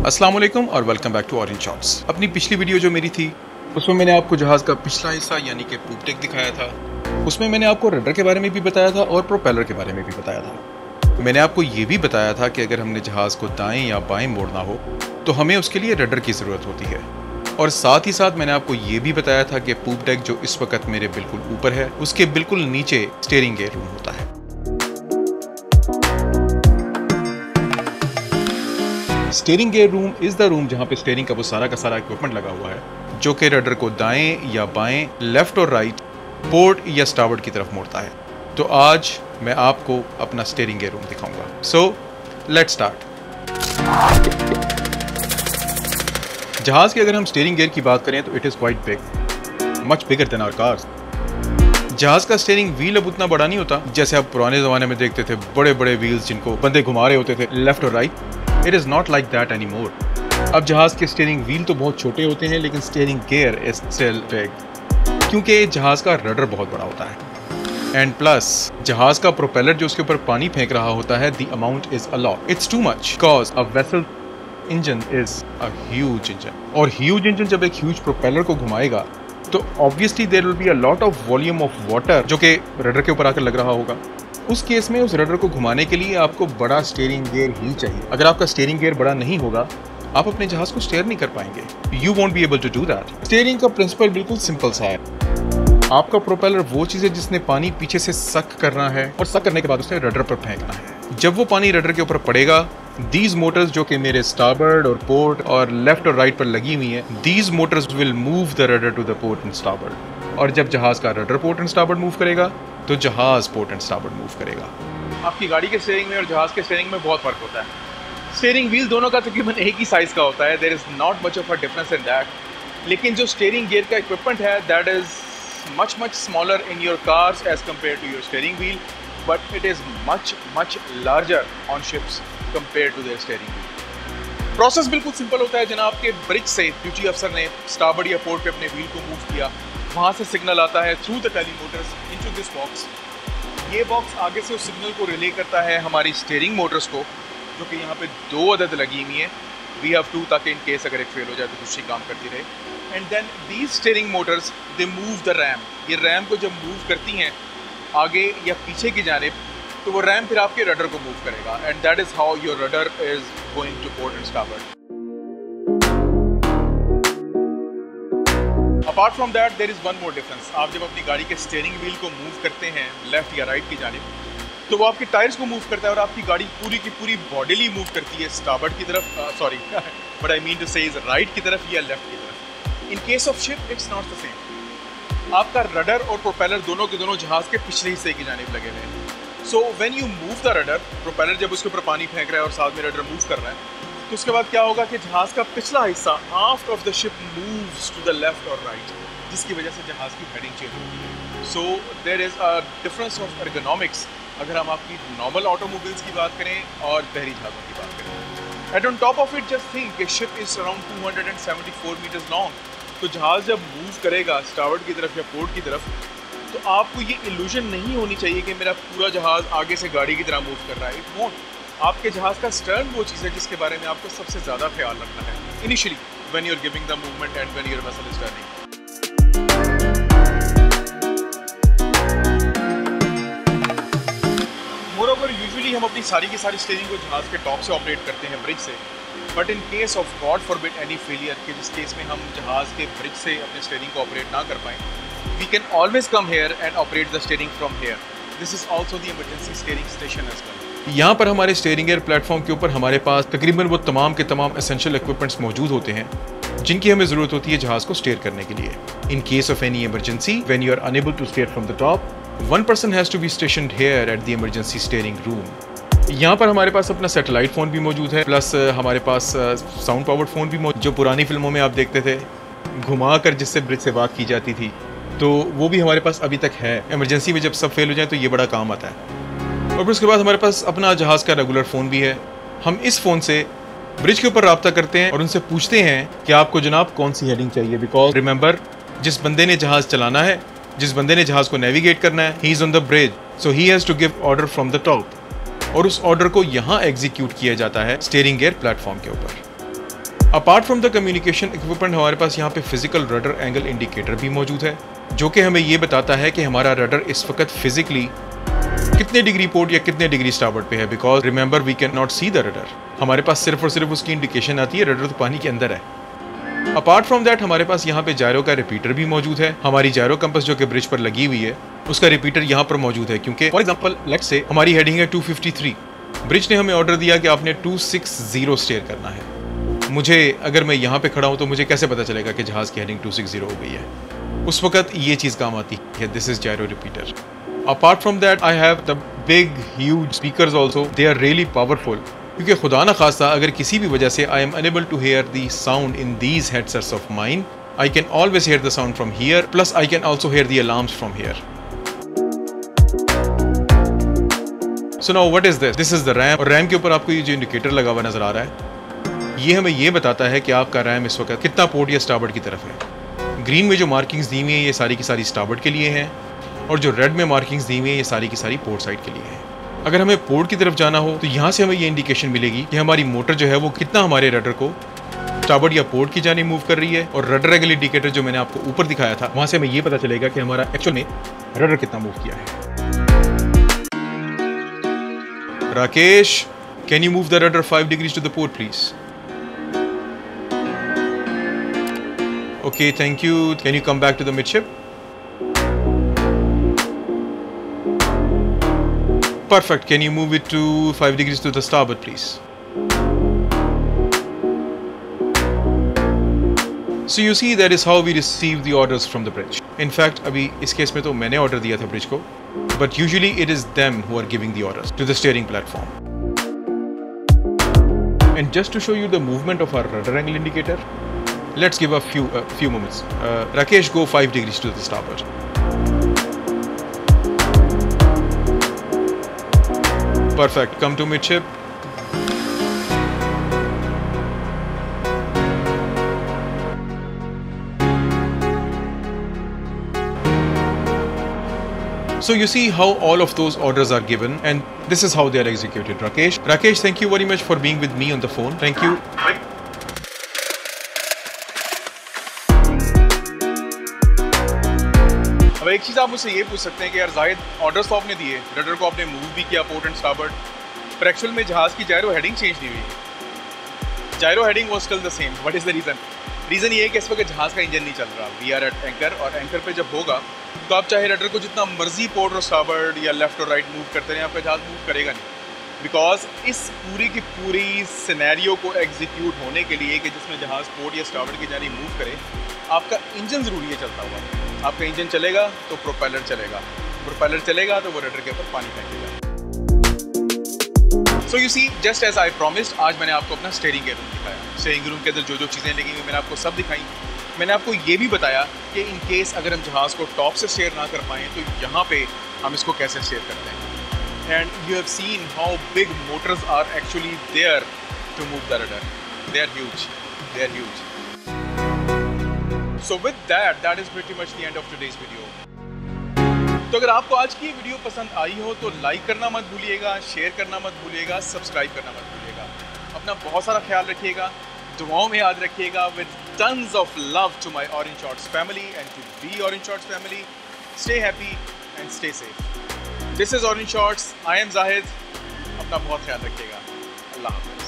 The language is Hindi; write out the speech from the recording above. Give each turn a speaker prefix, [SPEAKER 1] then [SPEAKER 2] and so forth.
[SPEAKER 1] अस्सलाम वालेकुम और welcome back to orange shots अपनी पिछली वीडियो जो मेरी थी, उसमें मैंने आपको जहाज़ का पिछला हिस्सा, यानी कि पूपटेक दिखाया था। उसमें मैंने आपको रडर के बारे में भी बताया था और प्रोपेलर के बारे में भी बताया था। मैंने आपको ये भी बताया था कि अगर हमने जहाज़ को दाएँ या बाएँ मोड़ना हो तो हमें उसके लिए रडर की ज़रूरत होती है। और साथ ही साथ मैंने आपको ये भी बताया था कि पूप डेक जो इस वक्त मेरे बिल्कुल ऊपर है, उसके बिल्कुल नीचे स्टेयरिंग गेयर रूम होता है। Steering gear room is the room जहाँ पे स्टेयरिंग का वो सारा का सारा इक्विपमेंट लगा हुआ है, जो कि रडर को दाएँ या बाएँ लेफ़्ट और राइट पोर्ट या स्टावर्ड की तरफ़ मोड़ता है। तो आज मैं आपको अपना स्टेयरिंग गेयर रूम दिखाऊँगा। सो लेट स्टार्ट जहाज़ के अगर हम स्टेयरिंग गेयर की बात करें तो it is quite big much bigger than our cars जहाज़ का स्टेयरिंग व्हील अब उतना बड़ा नहीं होता, जैसे आप पुराने जमाने में देखते थे बड़े बड़े व्हील्स जिनको बंदे घुमा रहे होते थे लेफ़्ट और right it is not like that any more अब जहाज़ के स्टेयरिंग व्हील तो बहुत छोटे होते हैं, लेकिन steering gear is still big क्योंकि जहाज़ का रडर बहुत बड़ा होता है। एंड प्लस जहाज़ का प्रोपेलर जो उसके ऊपर पानी फेंक रहा होता है the amount is a lot it's too much because a vessel engine is a huge engine और ह्यूज इंजन जब एक ह्यूज प्रोपेलर को घुमाएगा तो obviously there will be a lot of volume of water जो कि रडर के ऊपर आकर लग रहा होगा। उस केस में उस रडर को घुमाने के लिए आपको बड़ा स्टेयरिंग गेयर ही चाहिए। अगर आपका स्टेयरिंग गेयर बड़ा नहीं होगा, आप अपने जहाज़ को स्टेयर नहीं कर पाएँगे। You won't be able to do that steering का प्रिंसिपल बिल्कुल सिंपल सा है। आपका प्रोपेलर वो चीज़ है जिसने पानी पीछे से सक करना है और सक करने के बाद उसने रडर पर फेंकना है। जब वो पानी रडर के ऊपर पड़ेगा दीज मोटर्स जो कि मेरे स्टाबर्ड और पोर्ट और लेफ़्ट और राइट पर लगी हुई है these motors will move the rudder to the port and starboard और जब जहाज़ का rudder port and starboard move करेगा तो जहाज़ पोर्ट एंड स्टार्बर्ड मूव करेगा। आपकी गाड़ी के स्टेयरिंग में और जहाज़ के स्टेयरिंग में बहुत फ़र्क होता है। स्टेयरिंग व्हील दोनों का तकरीबन एक ही साइज़ का होता है। There is not much of a difference in that लेकिन जो स्टेयरिंग गियर का इक्विपमेंट है that is much much smaller in your cars as compared to your steering wheel but it is much much larger on ships compared to their steering wheel process बिल्कुल सिंपल होता है जनाब, के ब्रिज से ड्यूटी अफसर ने स्टार्बर्ड या पोर्ट पे अपने व्हील को मूव किया। वहाँ से सिग्नल आता है through the telemotors into this box ये बॉक्स आगे से उस सिग्नल को रिले करता है हमारी स्टेयरिंग मोटर्स को, जो कि यहाँ पे दो अदद लगी हुई हैं। वी हैव टू ताकि इन केस अगर एक फेल हो जाए तो दूसरी काम करती रहे। And then these steering motors they move the ram ये रैम को जब मूव करती हैं, आगे या पीछे की जानब तो वो रैम फिर आपके रडर को मूव करेगा। And that is how your rudder is going to port and starboard apart from that there is one more difference आप जब अपनी गाड़ी के स्टेयरिंग व्हील को मूव करते हैं लेफ़्ट या राइट की जानब तो वो आपके टायर्स को मूव करता है और आपकी गाड़ी पूरी की पूरी बॉडीली मूव करती है स्टाबर्ड की तरफ़ sorry but I mean to say right की तरफ़ या लेफ़्ट की तरफ़. In case of ship it's not the same आपका रडर और प्रोपेलर दोनों के दोनों जहाज़ के पिछले हिस्से की जानब लगे हुए हैं. So when you move the rudder propeller जब उसके ऊपर पानी फेंक रहा है और साथ में रडर मूव कर रहा है तो उसके बाद क्या होगा कि जहाज़ का पिछला हिस्सा half of the ship moves to the left और राइट जिसकी वजह से जहाज़ की हेडिंग चेंज होती है। So there is a difference of ergonomics अगर हम आपकी नॉर्मल ऑटोमोबाइल्स की बात करें और बहरी जहाज़ों की बात करें। At on top of it just think कि ship is around 274 metres long तो जहाज़ जब मूव करेगा स्टावर्ड की तरफ़ या पोर्ट की तरफ़ तो आपको ये इल्यूजन नहीं होनी चाहिए कि मेरा पूरा जहाज़ आगे से गाड़ी की तरह मूव कर रहा है। इट वॉन्ट आपके जहाज़ का स्टर्न वो चीज़ है जिसके बारे में आपको सबसे ज़्यादा ख्याल रखना है। Initially when you are giving the movement and when your turning moreover usually हम अपनी सारी की सारी स्टेजिंग को जहाज़ के टॉप से ऑपरेट करते हैं ब्रिज से। But in case of god forbid any failure कि जिस केस में हम जहाज़ के ब्रिज से अपने स्टेरिंग को ऑपरेट ना कर पाएँ we can always come here and operate the steering from here this is also the emergency steering station as well यहाँ पर हमारे स्टेयरिंग एयर प्लेटफॉर्म के ऊपर हमारे पास तकरीबन वो तमाम के तमाम एसेंशियल इक्विपमेंट्स मौजूद होते हैं, जिनकी हमें ज़रूरत होती है जहाज़ को स्टेयर करने के लिए। In case of any emergency when you are unable to steer from the top one person has to be station here at the emergency steering room यहाँ पर हमारे पास अपना सेटेलाइट फ़ोन भी मौजूद है प्लस हमारे पास साउंड पावर्ड फ़ोन भी मौजूद जो पुरानी फ़िल्मों में आप देखते थे घुमा कर जिससे ब्रिज से बात की जाती थी तो वो भी हमारे पास अभी तक है। इमरजेंसी में जब सब फेल हो जाए तो ये बड़ा काम आता है। और फिर उसके बाद हमारे पास अपना जहाज़ का रेगुलर फ़ोन भी है। हम इस फ़ोन से ब्रिज के ऊपर रबता करते हैं और उनसे पूछते हैं कि आपको जनाब कौन सी हेडिंग चाहिए? बिकॉज़ रिमेंबर जिस बंदे ने जहाज़ चलाना है, जिस बंदे ने जहाज़ को नेविगेट करना है he is on the bridge so he has to give order from the top और उस ऑर्डर को यहाँ एग्जीक्यूट किया जाता है स्टेयरिंग गेयर प्लेटफॉर्म के ऊपर। Apart from the communication equipment हमारे पास यहाँ पे फ़िज़िकल रडर एंगल इंडिकेटर भी मौजूद है, जो कि हमें ये बताता है कि हमारा रडर इस वक्त फिजिकली कितने डिग्री पोर्ट या कितने डिग्री स्टार्बर्ड पे है? Because remember we can not see the rudder हमारे पास सिर्फ़ और सिर्फ़ उसकी इंडिकेशन आती है रडर तो पानी के अंदर है। अपार्ट फ्रॉम दैट हमारे पास यहाँ पे जायरो का रिपीटर भी मौजूद है। हमारी जायरो कंपस जो कि ब्रिज पर लगी हुई है, उसका रिपीटर यहाँ पर मौजूद है। क्योंकि फॉर एग्ज़ाम्पल लेट से हमारी हेडिंग है 253 ब्रिज ने हमें ऑर्डर दिया कि आपने 260 स्टेयर करना है। मुझे, अगर मैं यहाँ पे खड़ा हूँ तो मुझे कैसे पता चलेगा कि जहाज़ की हेडिंग 260 हो गई है? उस वक्त ये चीज़ काम आती है। This is gyro repeater apart from that I have the big huge speakers also they are really powerful क्योंकि खुदा न खासा अगर किसी भी वजह से I am unable to hear the sound in these headsets of mine I can always hear the sound from here plus I can also hear the alarms from here so now what is this this is the ram और रैम के ऊपर आपको ये जो इंडिकेटर लगा हुआ नज़र आ रहा है, ये हमें ये बताता है कि आपका रैम इस वक्त कितना पोर्ट या स्टार्बर्ड की तरफ़ है। ग्रीन में जो मार्किंग्स दी हुई हैं, ये सारी की सारी स्टार्बर्ड के लिए हैं और जो रेड में मार्किंग्स दी हुई हैं, ये सारी की सारी पोर्ट साइड के लिए हैं। अगर हमें पोर्ट की तरफ़ जाना हो तो यहाँ से हमें ये इंडिकेशन मिलेगी कि हमारी मोटर जो है, वो कितना हमारे रडर को स्टाबर्ड या पोर्ट की जाने मूव कर रही है और रडर एंगल इंडिकेटर जो मैंने आपको ऊपर दिखाया था, वहाँ से हमें ये पता चलेगा कि हमारा एक्चुअल में रडर कितना मूव किया है। Rakesh can you move the rudder five degrees to the port please Okay thank you can you come back to the midship Perfect. Can you move it to 5 degrees to the starboard, please? So you see that is how we receive the orders from the bridge. In fact, अभी इस केस में तो मैंने ऑर्डर दिया था ब्रिज को but usually it is them who are giving the orders to the steering platform. And just to show you the movement of our rudder angle indicator, let's give a few few moments. Uh, Rakesh, go 5 degrees to the starboard. Perfect. Come to midship. So you see how all of those orders are given and this is how they are executed. Rakesh, Rakesh, thank you very much for being with me on the phone. Thank you. एक चीज़ आप मुझसे ये पूछ सकते हैं कि यार जाहिद ऑर्डर्स तो आपने दिए रडर को आपने मूव भी किया पोर्ट एंड स्टाबर्ड पर एक्चुअल में जहाज़ की जायरो हेडिंग चेंज नहीं हुई। Gyro heading was still the same what is the reason reason ये है कि इस वक्त जहाज़ का इंजन नहीं चल रहा। वी आर एट एंकर और एंकर पे जब होगा तो आप चाहे रडर को जितना मर्ज़ी पोर्ट और स्टाबर्ड या लेफ़्ट और राइट मूव करते रहें, आपका जहाज़ मूव करेगा नहीं। बिकॉज़ इस पूरी की पूरी सिनेरियो को एग्जीक्यूट होने के लिए कि जिसमें जहाज़ पोर्ट या स्टाबर्ड की जानी मूव करे, आपका इंजन ज़रूरी है चलता हुआ। आपका इंजन चलेगा तो प्रोपेलर चलेगा। प्रोपेलर चलेगा तो वो रडर के ऊपर पानी फेंकेगा। So you see just as I promised आज मैंने आपको अपना स्टेयरिंग रूम दिखाया। स्टेयरिंग रूम के अंदर जो जो चीज़ें लगी हुई, मैंने आपको सब दिखाई। मैंने आपको ये भी बताया कि इन केस अगर हम जहाज़ को टॉप से शेयर ना कर पाएँ तो यहाँ पे हम इसको कैसे शेयर करते हैं। And you have seen how big motors are actually there to move the rudder they are huge they are huge so with that that is pretty much the end of today's video तो अगर आपको आज की वीडियो पसंद आई हो तो लाइक करना मत भूलिएगा शेयर करना मत भूलिएगा सब्सक्राइब करना मत भूलिएगा। अपना बहुत सारा ख्याल रखिएगा, दुआओं में याद रखिएगा with tons of love to my orange shorts family and to be orange shorts family stay happy and stay safe this is orange shorts I am Zahid अपना बहुत ख्याल रखिएगा। अल्लाह हाफिज़।